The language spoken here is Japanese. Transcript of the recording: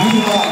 は